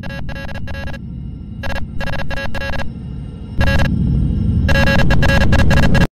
Thank you.